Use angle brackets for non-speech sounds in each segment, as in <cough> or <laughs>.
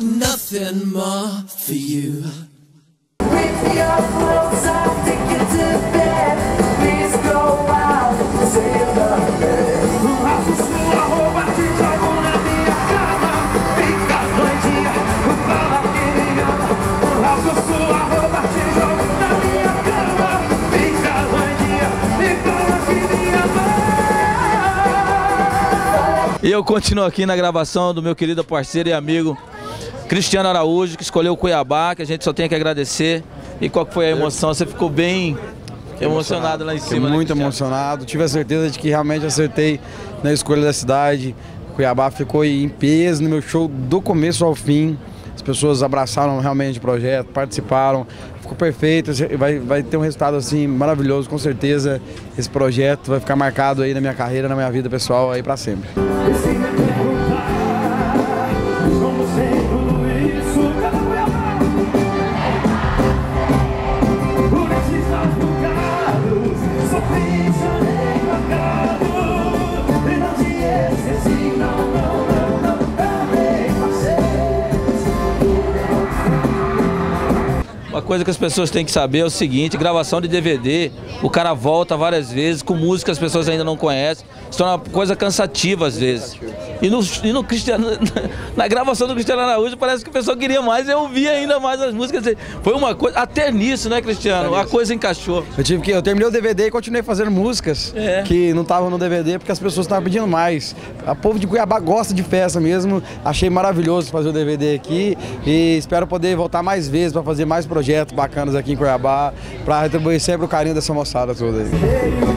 Nothing more for you. With your clothes off, take you to bed. Please go out me. Rasgo sua roupa, te jogo na minha cama. Fica doidinha, fala que me ama. Sua roupa, te jogo na minha cama. Fica doidinha, e fala que me ama. E eu continuo aqui na gravação do meu querido parceiro e amigo Cristiano Araújo, que escolheu o Cuiabá, que a gente só tem que agradecer. E qual foi a emoção? Você ficou bem emocionado lá em cima. né, muito emocionado. Tive a certeza de que realmente acertei na escolha da cidade. Cuiabá ficou em peso no meu show do começo ao fim. As pessoas abraçaram realmente o projeto, participaram. Ficou perfeito. Vai, vai ter um resultado assim maravilhoso, com certeza. Esse projeto vai ficar marcado aí na minha carreira, na minha vida pessoal aí para sempre. Uma coisa que as pessoas têm que saber é o seguinte, gravação de DVD, o cara volta várias vezes, com música as pessoas ainda não conhecem, se torna uma coisa cansativa às vezes. E no, e no Cristiano, <laughs> na gravação do Cristiano Araújo parece que o pessoal queria mais, eu ouvia ainda mais as músicas. Foi uma coisa, até nisso, né Cristiano? A coisa encaixou. Eu tive que eu terminei o DVD e continuei fazendo músicas É. que não estavam no DVD porque as pessoas estavam pedindo mais. A povo de Cuiabá gosta de festa mesmo. Achei maravilhoso fazer o DVD aqui e espero poder voltar mais vezes para fazer mais projetos bacanas aqui em Cuiabá para retribuir sempre o carinho dessa moçada toda aí.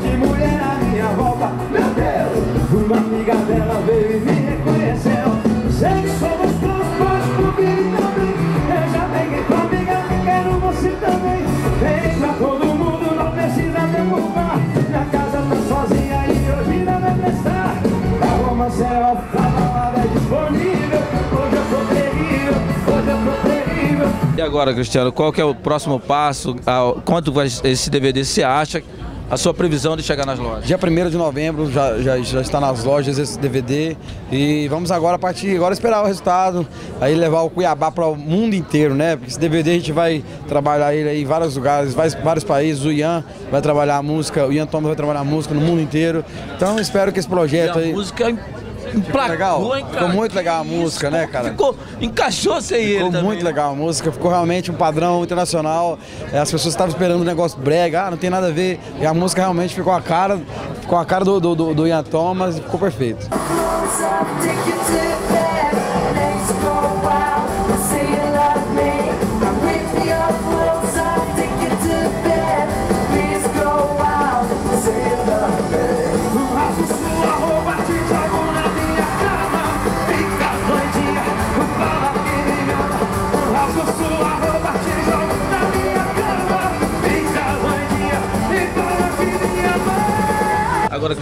É disponível. Hoje eu tô terrível, hoje eu tô terrível. E agora, Cristiano, qual que é o próximo passo? Ah, Quanto esse DVD você acha? A sua previsão de chegar nas lojas? Dia 1 de novembro já, já, já está nas lojas esse DVD e vamos agora a partir agora esperar o resultado, aí levar o Cuiabá para o mundo inteiro, né? Porque esse DVD a gente vai trabalhar ele aí em vários lugares, vai- vários países. O Ian vai trabalhar a música, o Ian Thomas vai trabalhar a música no mundo inteiro. Então espero que esse E projeto a aí música emplacou, legal. Ficou muito legal a música, né, cara? Ficou, encaixou sem ele Ficou também. muito legal a música, ficou realmente um padrão internacional. É, As pessoas estavam esperando um negócio brega, ah, não tem nada a ver. E a música realmente ficou a cara, ficou a cara do, do, do, do Ian Thomas e ficou perfeito.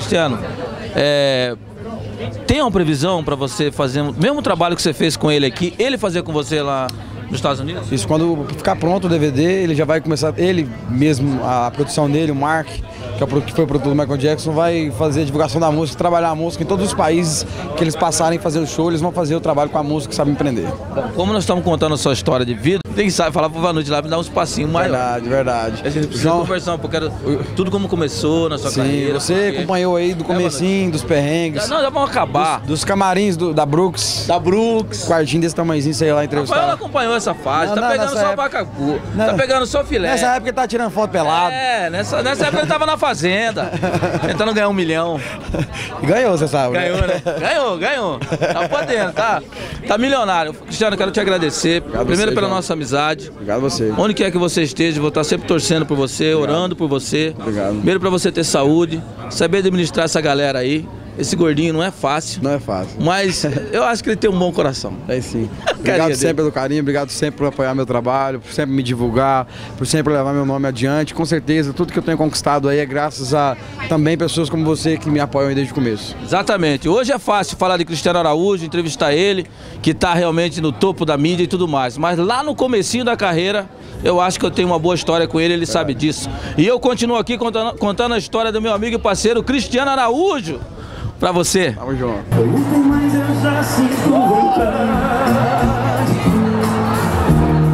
Cristiano, é, tem uma previsão para você fazer o mesmo trabalho que você fez com ele aqui, ele fazer com você lá nos Estados Unidos? Isso, quando ficar pronto o DVD, ele já vai começar, ele mesmo, a produção dele, o Mark, que, é o que foi o produtor do Michael Jackson, vai fazer a divulgação da música, trabalhar a música em todos os países que eles passarem fazendo show, eles vão fazer o trabalho com a música que sabe empreender. Como nós estamos contando a sua história de vida, tem que saber falar pro Vanucci lá, me dar um espacinho maior. Verdade, verdade. A gente precisa João, conversar um pouco, quero- tudo como começou na sua sim, carreira. você porque- acompanhou aí do comecinho, dos perrengues, Não, já vamos acabar. dos camarins do- da Brooks, Da Brooks. quartinho desse tamanhozinho, ia lá entrevistar. acompanhou essa fase, Não, tá não, pegando só época- abacacu, Não. tá pegando só filé. Nessa época ele tá tirando foto pelado. É, nessa, nessa época ele tava na fazenda, <laughs> tentando ganhar um milhão. E ganhou, você sabe. Ganhou, né? <laughs> Ganhou, ganhou. Tá podendo, tá? Tá milionário. Cristiano, quero te agradecer. Primeiro você, pela João. nossa amizade. Obrigado a você. Onde quer que você esteja, vou estar sempre torcendo por você, orando por você. Obrigado. Primeiro pra você ter saúde, saber administrar essa galera aí. Esse gordinho não é fácil, Não é fácil. mas <laughs> eu acho que ele tem um bom coração. É sim. <laughs> Obrigado dele. sempre pelo carinho, obrigado sempre por apoiar meu trabalho, por sempre me divulgar, por sempre levar meu nome adiante. Com certeza, tudo que eu tenho conquistado aí é graças a também pessoas como você que me apoiam aí desde o começo. Exatamente. Hoje é fácil falar de Cristiano Araújo, entrevistar ele, que está realmente no topo da mídia e tudo mais. Mas lá no comecinho da carreira, eu acho que eu tenho uma boa história com ele, ele sabe disso. E eu continuo aqui contando, contando a história do meu amigo e parceiro Cristiano Araújo pra você. Tamo junto.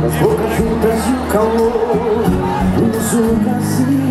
As o calor, o